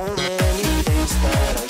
So many things that I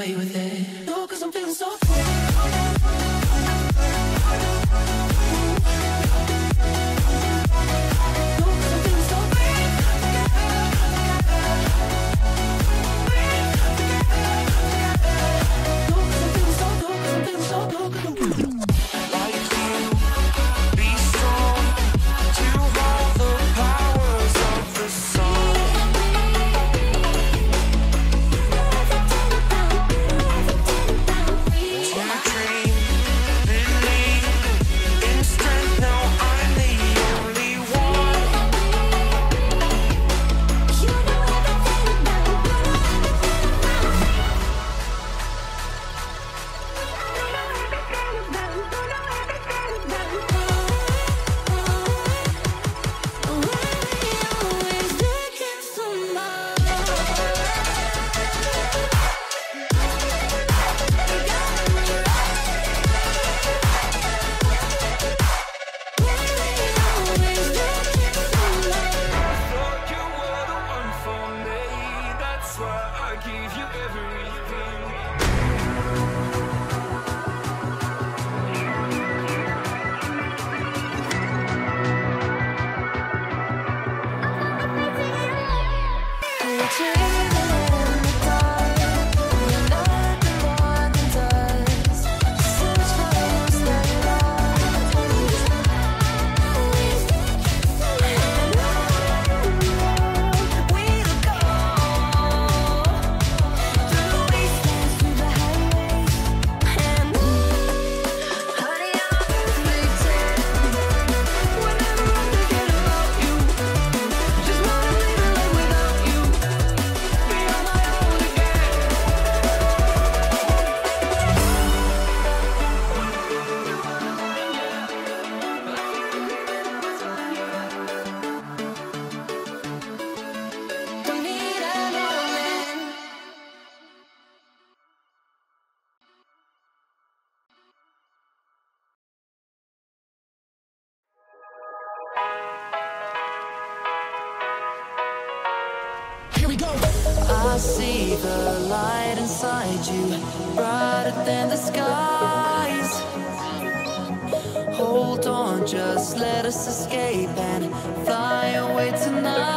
away with it. No, cause I'm feeling so free just let us escape and fly away tonight.